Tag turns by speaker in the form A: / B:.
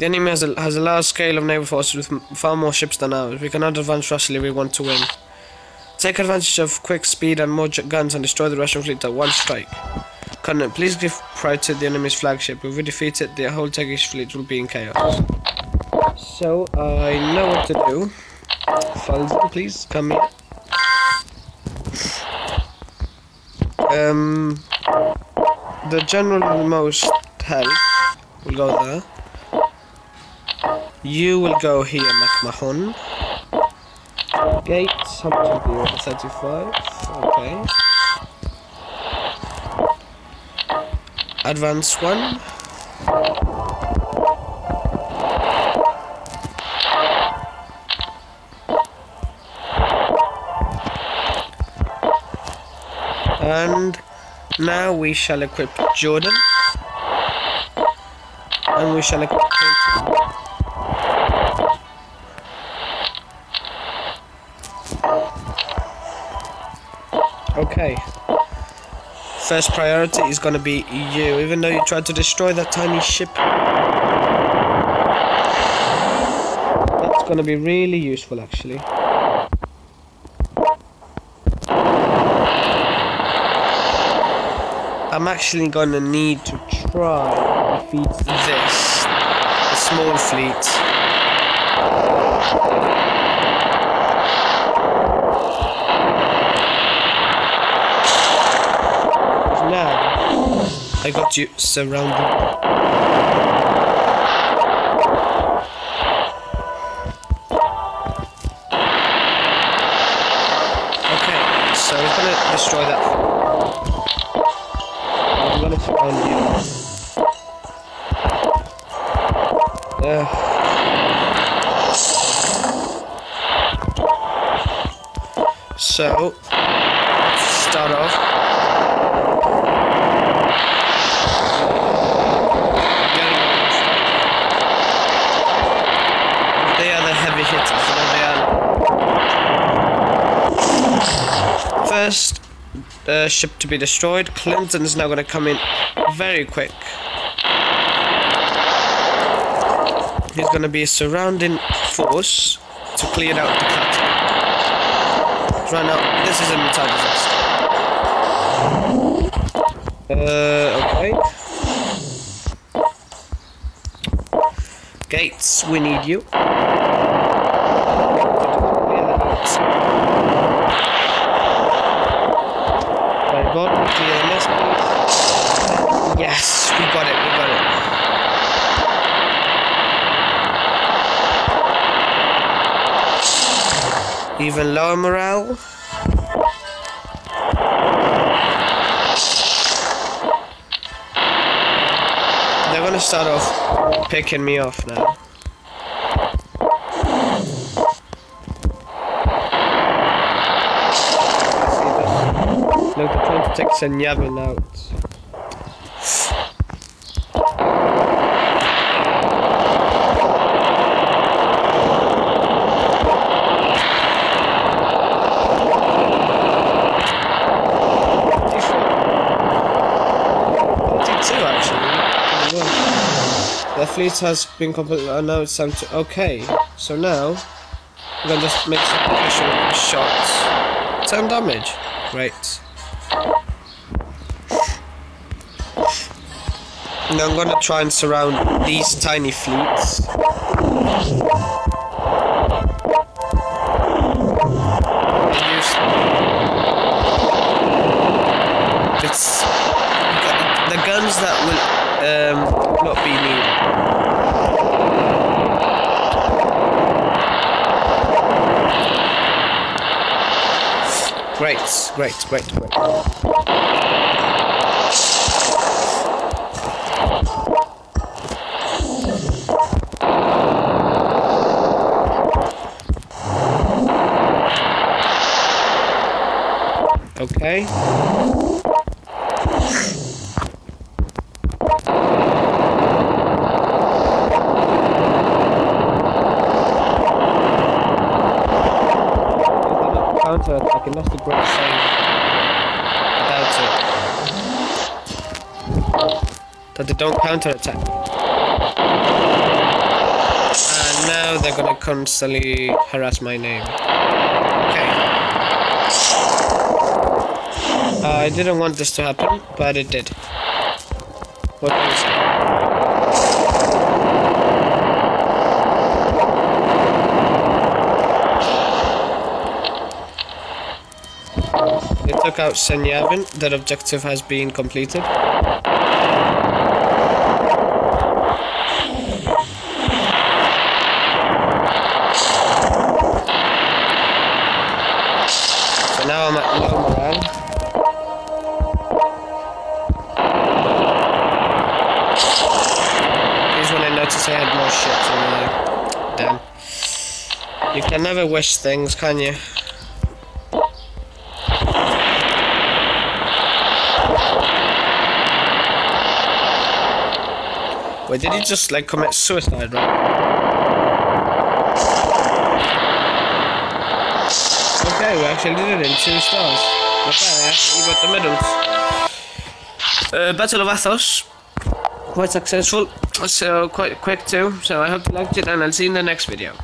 A: The enemy has a, has a large scale of naval forces with far more ships than ours. We cannot advance Russell if we want to win. Take advantage of quick speed and more guns and destroy the Russian fleet at one strike. Conan, please give pride to the enemy's flagship. If we defeat it, the whole Turkish fleet will be in chaos. So, I know what to do. Falzin, please, come here. Um, the general with most health will go there. You will go here, McMahon. Gates, how much have you? 35. Okay. Advance one. And now we shall equip Jordan. And we shall equip Clinton. Okay. First priority is gonna be you, even though you tried to destroy that tiny ship. That's gonna be really useful actually. I'm actually gonna need to try and defeat this, the small fleet. Now, I got you surrounded. Okay, so we're gonna destroy that. I'm gonna surround you. Uh, so, start off. They are. First uh, ship to be destroyed. Clinton is now going to come in very quick. He's going to be a surrounding force to clear out the cut. Right now, this is a entire disaster. Uh, okay. Gates, we need you. Clear the gates. Very good. Clear the mist, please. Yes, we got it. We got it. Even lower morale. They're gonna start off picking me off now. Look, they're trying to take Senyavin out. The fleet has been completed. Oh, now it's time to. Okay, so now we're gonna just make some initial shots. Ten damage. Great. Now I'm gonna try and surround these tiny fleets. Great, great, great, great. Okay. Attacking, that's the great thing about it. That they don't counter attack. And now they're gonna constantly harass my name. Okay. Uh, I didn't want this to happen, but it did. What you say? Took out Senyavin. That objective has been completed. So now I'm at low morale. I noticed I had more shit in there. Damn. You can never wish things, can you? Wait, did he just like commit suicide, right? Okay, we actually did it in two stars. Okay, I actually got the medals. Uh, Battle of Athos. Quite successful. So, quite quick too. So, I hope you liked it and I'll see you in the next video.